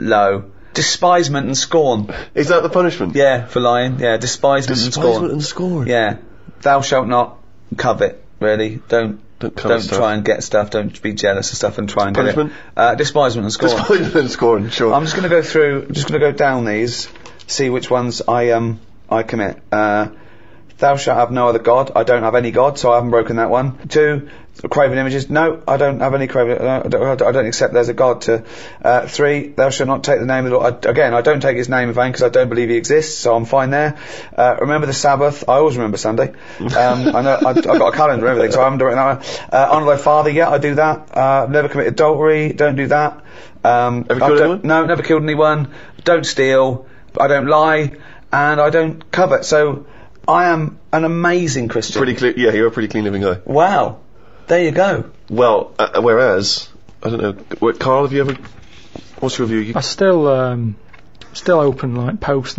low. Despisement and scorn. Is that the punishment? Yeah, for lying. Yeah, despisement, and scorn. Despisement and scorn. Yeah. Thou shalt not covet, really. Don't Don't covet don't stuff. try and get stuff, don't be jealous of stuff and try and Punishment? get it. Uh, despisement and scorn. Despisement and scorn, sure. I'm just gonna go through I'm just gonna go down these, see which ones I um I commit. Uh Thou shalt have no other God. I don't have any God, so I haven't broken that one. Two, craven images. No, I don't have any craven. Uh, I, don't, I don't accept there's a God to. Uh, three, thou shalt not take the name of the Lord. I, again, I don't take his name in vain because I don't believe he exists, so I'm fine there. Uh, remember the Sabbath. I always remember Sunday. Um, I know I, I've got a calendar and everything, so I haven't done it that. Uh, honour thy father. Yeah, I do that. Uh, never commit adultery. Don't do that. Um, Ever killed anyone? No, never killed anyone. Don't steal. I don't lie, and I don't covet. So I am an amazing Christian. pretty clear. Yeah, you're a pretty clean living guy. Wow. There you go. Well, uh, whereas I don't know, what, Carl, have you ever? What's your view? You, I still um, still open like posts.